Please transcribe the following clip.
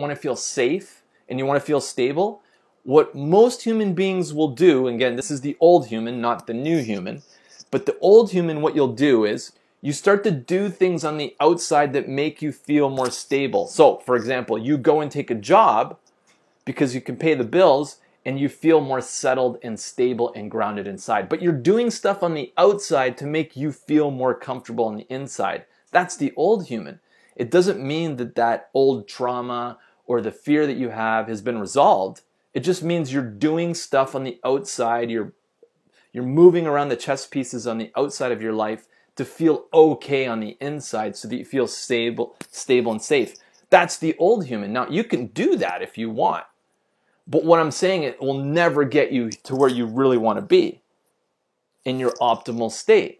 want to feel safe and you want to feel stable, what most human beings will do, again, this is the old human, not the new human, but the old human, what you'll do is you start to do things on the outside that make you feel more stable. So, for example, you go and take a job because you can pay the bills and you feel more settled and stable and grounded inside. But you're doing stuff on the outside to make you feel more comfortable on the inside. That's the old human. It doesn't mean that that old trauma or the fear that you have has been resolved. It just means you're doing stuff on the outside. You're you're moving around the chess pieces on the outside of your life to feel okay on the inside so that you feel stable, stable and safe. That's the old human. Now, you can do that if you want. But what I'm saying, it will never get you to where you really want to be in your optimal state.